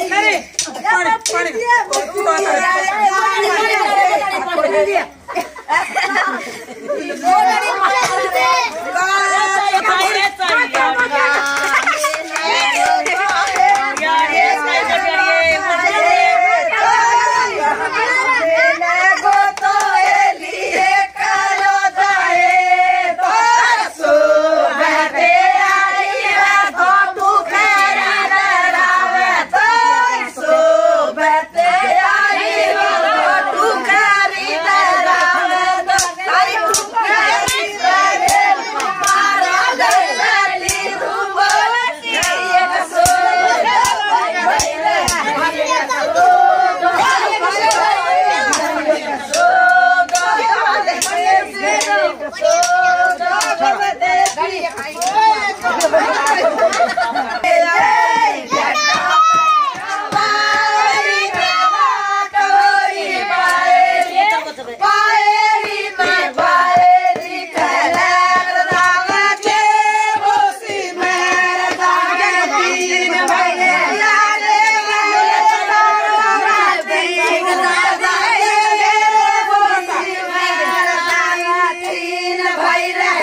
अरे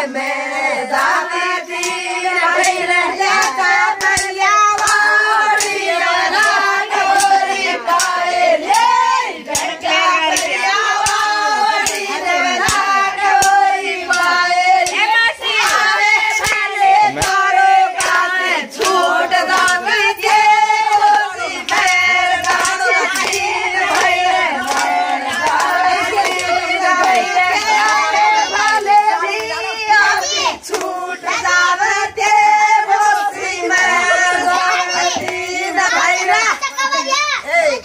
man.